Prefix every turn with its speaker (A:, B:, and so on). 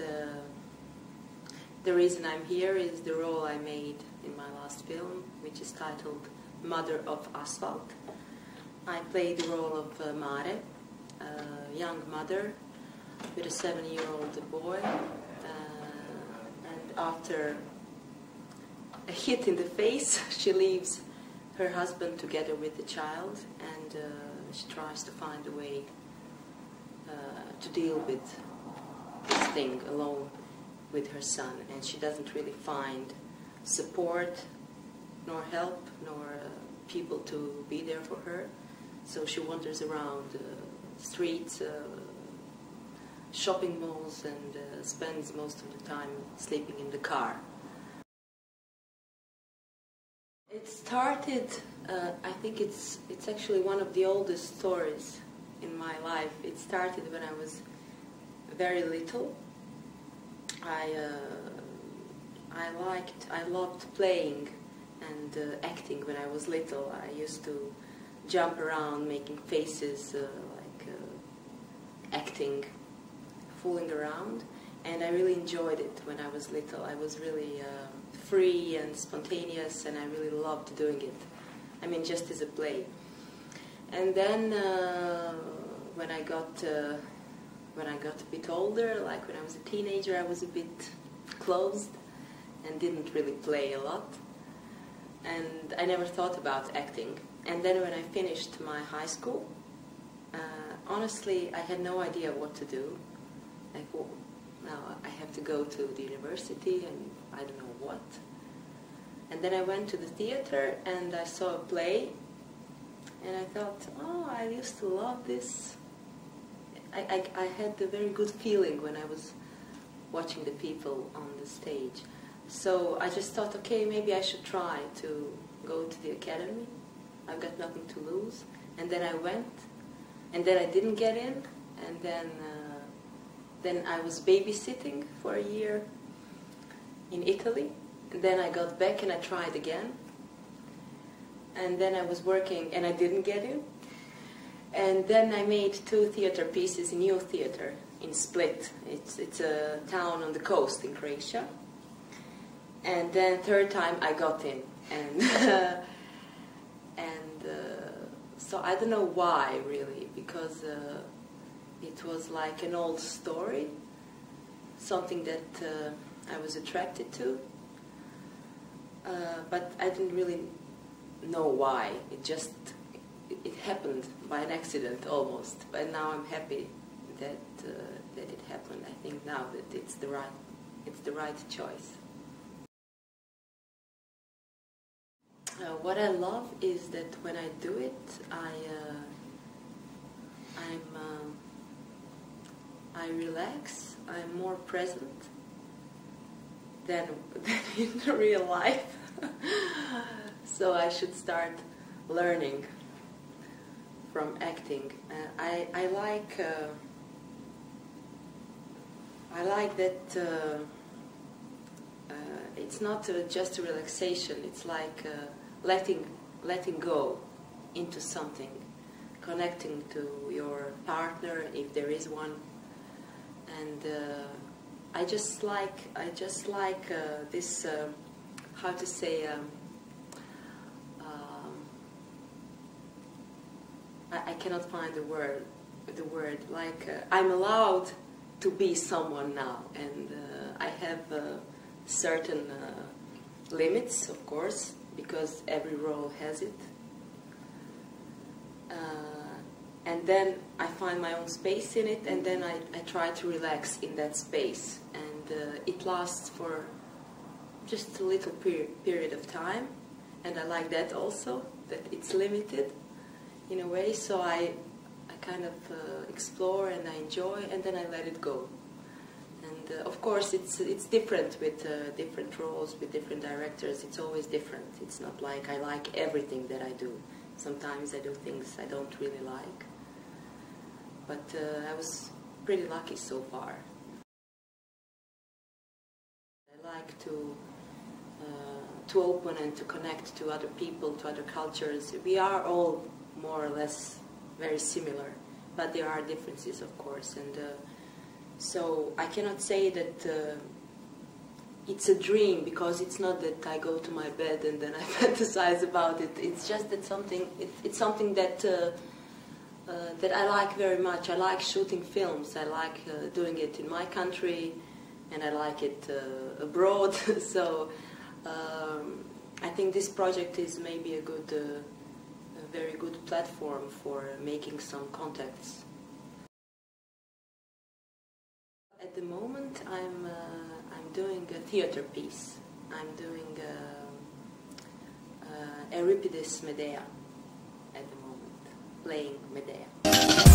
A: uh, the reason I'm here is the role I made in my last film, which is titled Mother of Asphalt. I played the role of uh, Mare, a young mother with a seven-year-old boy. Uh, and after a hit in the face, she leaves her husband together with the child, and uh, she tries to find a way uh, to deal with alone with her son. And she doesn't really find support, nor help, nor uh, people to be there for her. So she wanders around uh, streets, uh, shopping malls, and uh, spends most of the time sleeping in the car. It started, uh, I think it's, it's actually one of the oldest stories in my life. It started when I was very little. I, uh, I liked, I loved playing and uh, acting when I was little. I used to jump around making faces, uh, like uh, acting, fooling around. And I really enjoyed it when I was little. I was really uh, free and spontaneous, and I really loved doing it. I mean, just as a play. And then uh, when I got when I got a bit older, like when I was a teenager, I was a bit closed and didn't really play a lot. And I never thought about acting. And then when I finished my high school, uh, honestly, I had no idea what to do. Like, well, now I have to go to the university and I don't know what. And then I went to the theater and I saw a play and I thought, oh, I used to love this. I, I, I had a very good feeling when I was watching the people on the stage. So I just thought, okay, maybe I should try to go to the academy. I've got nothing to lose. And then I went, and then I didn't get in, and then uh, then I was babysitting for a year in Italy. And then I got back and I tried again. And then I was working and I didn't get in. And then I made two theater pieces in New Theater in Split. It's, it's a town on the coast in Croatia. And then third time I got in. And, and uh, so I don't know why really, because uh, it was like an old story, something that uh, I was attracted to. Uh, but I didn't really know why. It just happened by an accident almost. But now I'm happy that uh, that it happened. I think now that it's the right it's the right choice. Uh, what I love is that when I do it, I uh, I'm uh, I relax. I'm more present than, than in real life. so I should start learning from acting. Uh, I I like uh, I like that uh, uh it's not just a relaxation. It's like letting letting go into something, connecting to your partner if there is one, and I just like I just like this how to say. Um, I, I cannot find the word. The word like uh, I'm allowed to be someone now, and uh, I have uh, certain uh, limits, of course, because every role has it. Uh, and then I find my own space in it, and then I, I try to relax in that space, and it lasts for just a little per period of time, and I like that also that it's limited in a way. So I, I kind of uh, explore and I enjoy, and then I let it go. And uh, of course, it's it's different with uh, different roles, with different directors. It's always different. It's not like I like everything that I do. Sometimes I do things I don't really like. But uh, I was pretty lucky so far. I like to uh, to open and to connect to other people, to other cultures. We are all more or less very similar. but there are differences, of course, and uh, so I cannot say that uh, it's a dream because it's not that I go to my bed and then I fantasize about it. It's just that something. It, it's something that. Uh, uh, that I like very much. I like shooting films. I like uh, doing it in my country, and I like it uh, abroad. so um, I think this project is maybe a good, very good platform for making some contacts. At the moment, I'm uh, I'm doing a theater piece. I'm doing uh, Euripides Medea at the moment, playing Medea.